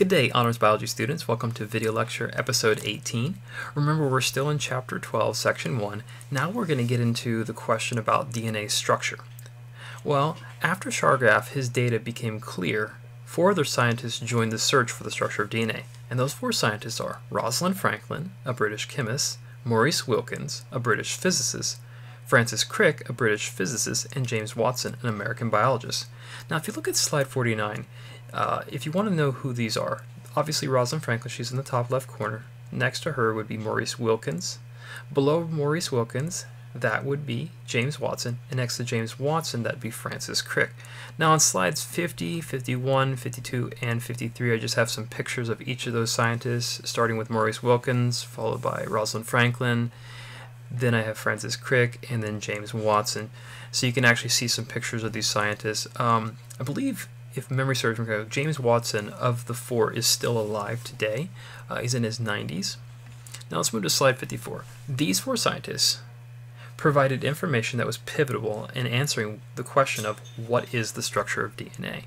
Good day, Honors Biology students. Welcome to Video Lecture Episode 18. Remember, we're still in Chapter 12, Section 1. Now we're going to get into the question about DNA structure. Well, after Chargaff, his data became clear, four other scientists joined the search for the structure of DNA. And those four scientists are Rosalind Franklin, a British chemist, Maurice Wilkins, a British physicist, Francis Crick, a British physicist, and James Watson, an American biologist. Now, if you look at slide 49, uh, if you want to know who these are, obviously Rosalind Franklin, she's in the top left corner. Next to her would be Maurice Wilkins. Below Maurice Wilkins, that would be James Watson. And next to James Watson, that'd be Francis Crick. Now on slides 50, 51, 52, and 53, I just have some pictures of each of those scientists, starting with Maurice Wilkins, followed by Rosalind Franklin. Then I have Francis Crick, and then James Watson. So you can actually see some pictures of these scientists. Um, I believe if memory serves me correctly, James Watson of the four is still alive today. Uh, he's in his 90s. Now let's move to slide 54. These four scientists provided information that was pivotal in answering the question of what is the structure of DNA.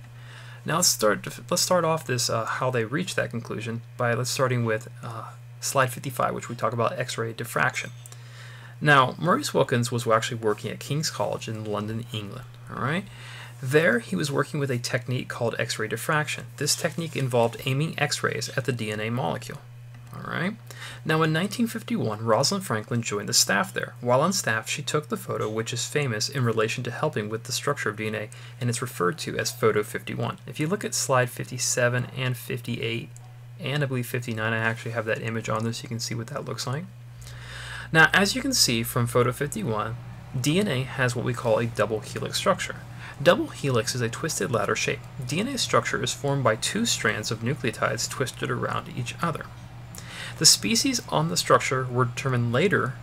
Now let's start. Let's start off this uh, how they reached that conclusion by let's starting with uh, slide 55, which we talk about X-ray diffraction. Now Maurice Wilkins was actually working at King's College in London, England. All right, there, he was working with a technique called X-ray diffraction. This technique involved aiming X-rays at the DNA molecule. All right. Now, in 1951, Rosalind Franklin joined the staff there. While on staff, she took the photo, which is famous in relation to helping with the structure of DNA, and it's referred to as Photo 51. If you look at slide 57 and 58, and I believe 59, I actually have that image on there so you can see what that looks like. Now, as you can see from Photo 51, DNA has what we call a double helix structure. Double helix is a twisted ladder shape. DNA structure is formed by two strands of nucleotides twisted around each other. The species on the structure were determined later,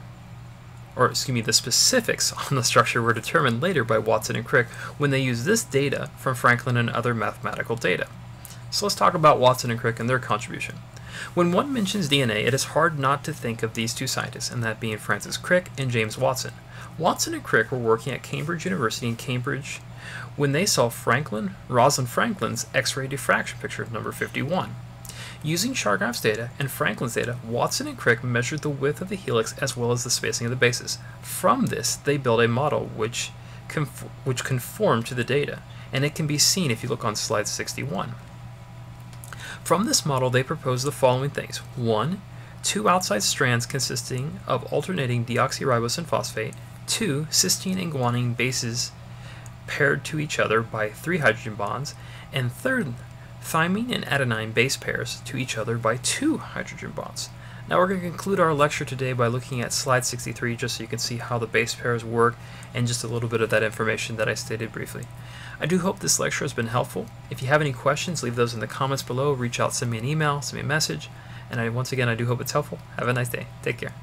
or excuse me, the specifics on the structure were determined later by Watson and Crick when they used this data from Franklin and other mathematical data. So let's talk about Watson and Crick and their contribution. When one mentions DNA, it is hard not to think of these two scientists, and that being Francis Crick and James Watson. Watson and Crick were working at Cambridge University in Cambridge when they saw Franklin, Rosalind Franklin's X-ray diffraction picture of number 51. Using Chargaff's data and Franklin's data, Watson and Crick measured the width of the helix as well as the spacing of the bases. From this, they built a model which, conf which conformed to the data, and it can be seen if you look on slide 61. From this model, they proposed the following things. 1. Two outside strands consisting of alternating deoxyribose and phosphate. 2. Cysteine and guanine bases paired to each other by three hydrogen bonds, and third, thymine and adenine base pairs to each other by two hydrogen bonds. Now we're going to conclude our lecture today by looking at slide 63 just so you can see how the base pairs work and just a little bit of that information that I stated briefly. I do hope this lecture has been helpful. If you have any questions, leave those in the comments below. Reach out, send me an email, send me a message. And I, once again, I do hope it's helpful. Have a nice day. Take care.